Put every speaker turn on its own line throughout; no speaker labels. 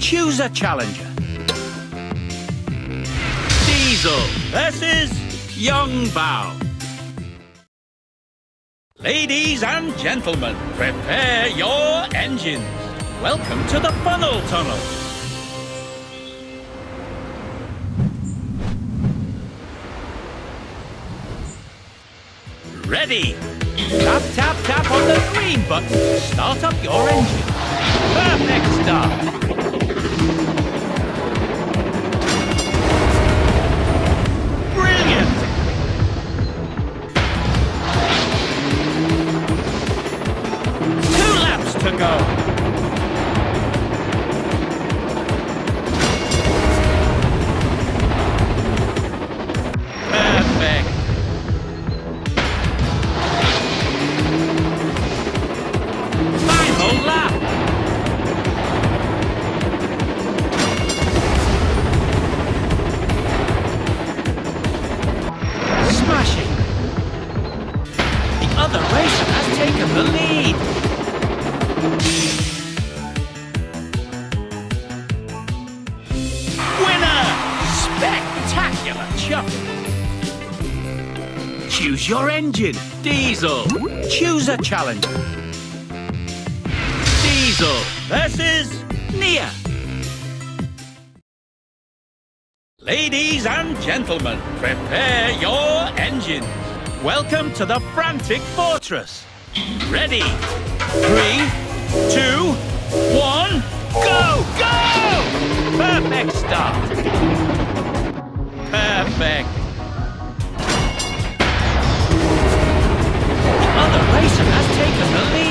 Choose a challenger. Diesel versus Yong Bao. Ladies and gentlemen, prepare your engines. Welcome to the funnel tunnel. Ready? Tap, tap, tap on the green button. Start up your engine. Perfect start. Brilliant! Winner! Spectacular. Choose your engine. Diesel. Choose a challenger. Diesel versus Nia. Ladies and gentlemen, prepare your engines. Welcome to the Frantic Fortress. Ready? Three, two, one, go, go! Perfect start. Perfect. The other racer has taken the lead.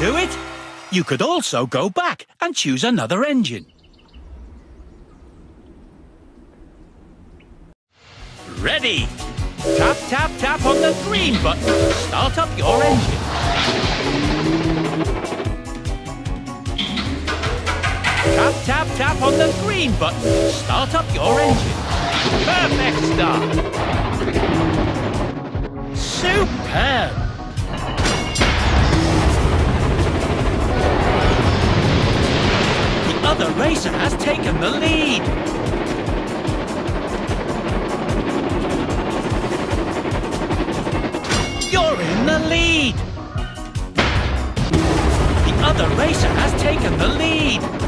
Do it. You could also go back and choose another engine. Ready? Tap, tap, tap on the green button. Start up your engine. Tap, tap, tap on the green button. Start up your engine. Perfect start. Superb. Racer has taken the lead. You're in the lead. The other racer has taken the lead.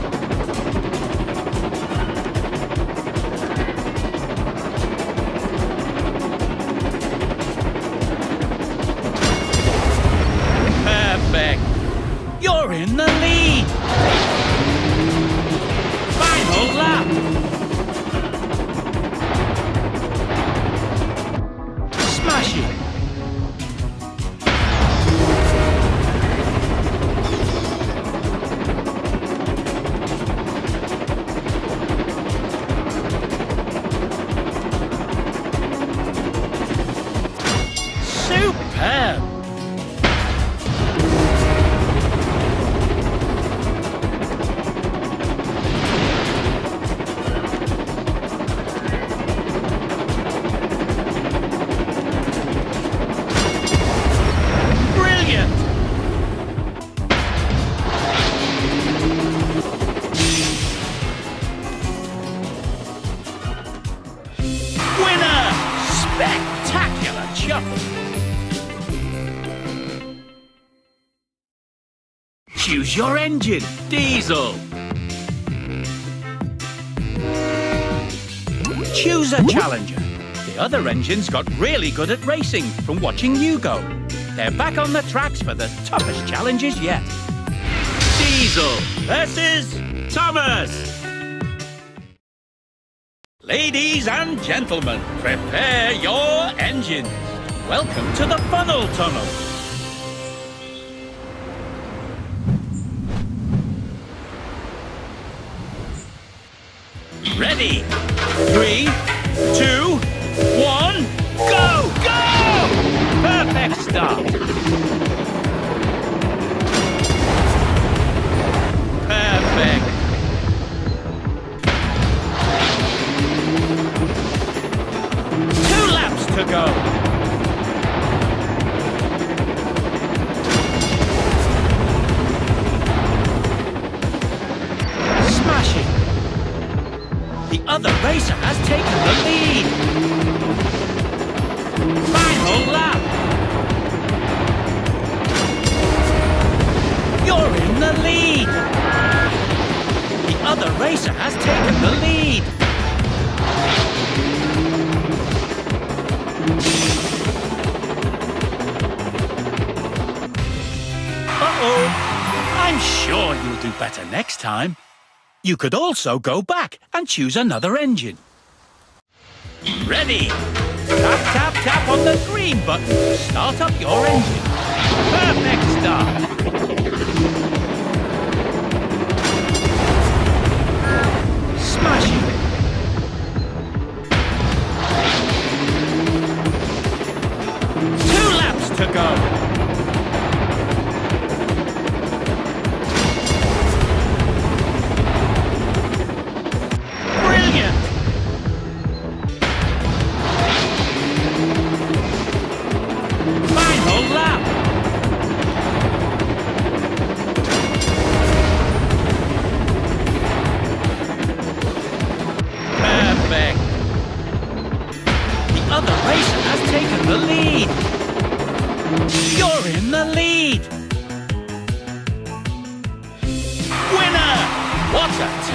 Choose your engine, diesel. Choose a challenger. The other engines got really good at racing from watching you go. They're back on the tracks for the toughest challenges yet. Diesel versus Thomas. Ladies and gentlemen, prepare your engines. Welcome to the funnel tunnel. Ready? Three, two, The racer has taken the lead. Final lap. You're in the lead. The other racer has taken the lead. Uh-oh. I'm sure you'll do better next time. You could also go back and choose another engine. Ready? Tap, tap, tap on the green button to start up your engine. Perfect start. Smashing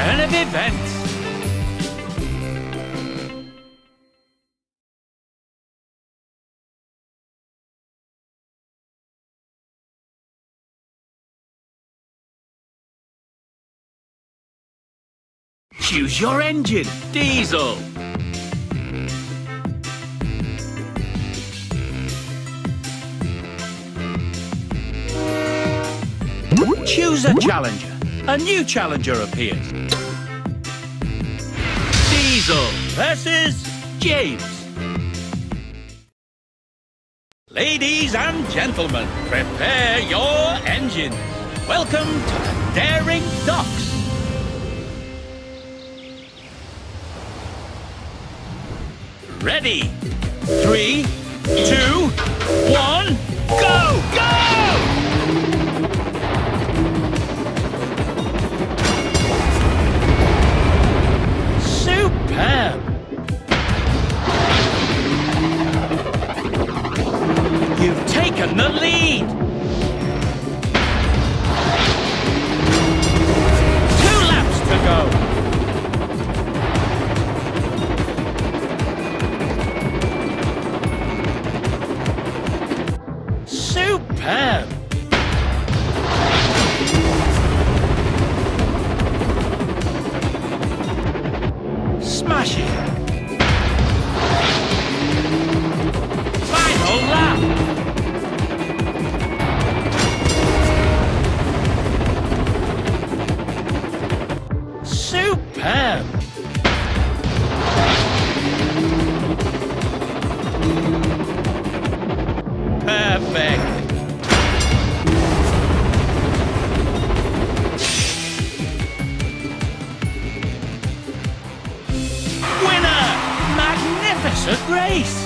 turn of events! Choose your engine, diesel. Choose a challenger. A new challenger appears. Diesel versus James. Ladies and gentlemen, prepare your engine. Welcome to the Daring Docks. Ready? Three, two, one, go, go! Perfect. Winner! Magnificent race!